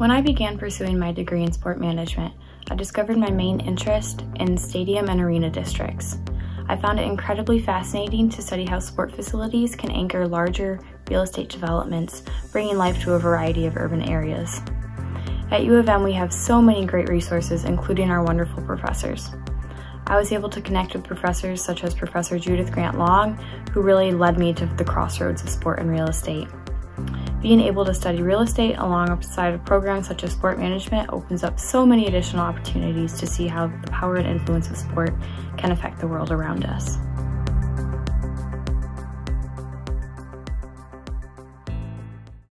When I began pursuing my degree in sport management, I discovered my main interest in stadium and arena districts. I found it incredibly fascinating to study how sport facilities can anchor larger real estate developments, bringing life to a variety of urban areas. At U of M, we have so many great resources, including our wonderful professors. I was able to connect with professors such as Professor Judith Grant Long, who really led me to the crossroads of sport and real estate. Being able to study real estate alongside of programs such as sport management opens up so many additional opportunities to see how the power and influence of sport can affect the world around us.